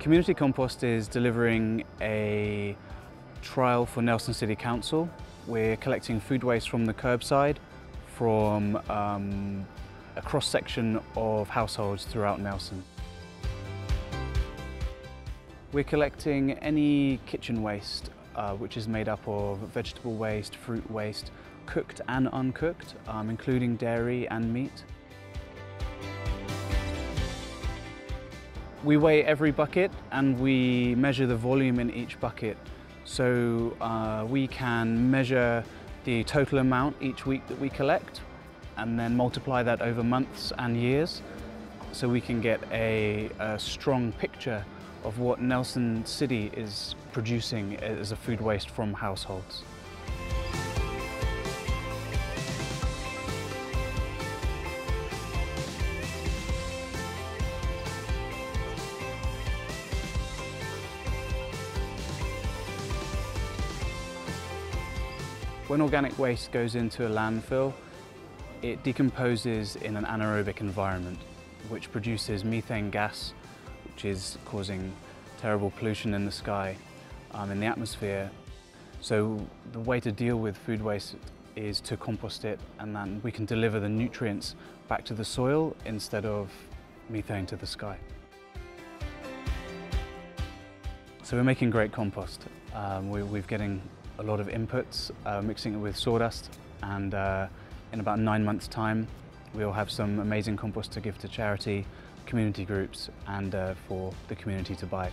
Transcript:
Community Compost is delivering a trial for Nelson City Council. We're collecting food waste from the curbside from um, a cross-section of households throughout Nelson. We're collecting any kitchen waste uh, which is made up of vegetable waste, fruit waste, cooked and uncooked, um, including dairy and meat. We weigh every bucket and we measure the volume in each bucket. So uh, we can measure the total amount each week that we collect and then multiply that over months and years so we can get a, a strong picture of what Nelson City is producing as a food waste from households. When organic waste goes into a landfill, it decomposes in an anaerobic environment, which produces methane gas, which is causing terrible pollution in the sky, um, in the atmosphere. So the way to deal with food waste is to compost it and then we can deliver the nutrients back to the soil instead of methane to the sky. So we're making great compost. Um, we, we're getting a lot of inputs, uh, mixing it with sawdust, and uh, in about nine months' time, we'll have some amazing compost to give to charity, community groups, and uh, for the community to buy.